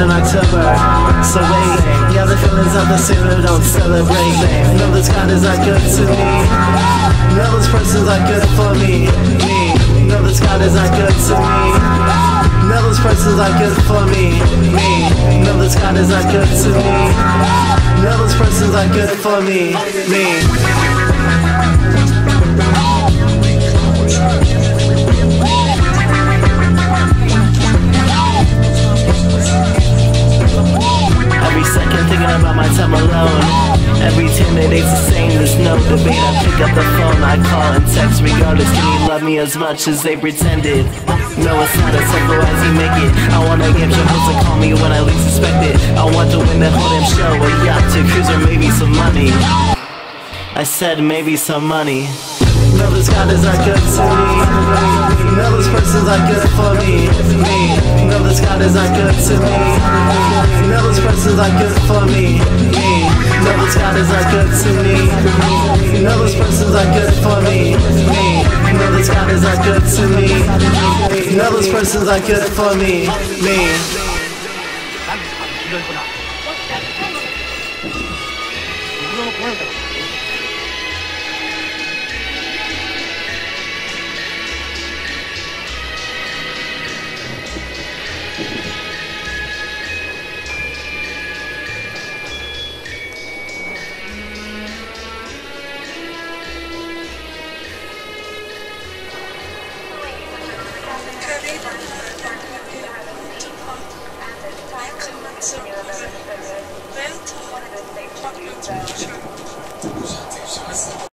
in October. So wait, yeah, the feelings of the sailor don't celebrate. No, this God is not good to me. No, this person's not good for me. Me. No, this God is not good to me. No, this person's not good for me. Me. No, this God is not good to me. No, this person's not good for me. Me. My time alone. Every Tinder dates the same, there's no debate. I pick up the phone, I call and text regardless. Can you love me as much as they pretended? No, it's not as simple as you make it. I wanna get your host to call me when I least suspect it. I want to win the whole damn show, a yacht to cruise or maybe some money. I said maybe some money. No, this God is not good to me. No, this person's not good for me. Me. God is not good to me. Person's not good for me. God is good to me. Person's not good for me. God is good to me. Person's not good for me. Me. Thank you.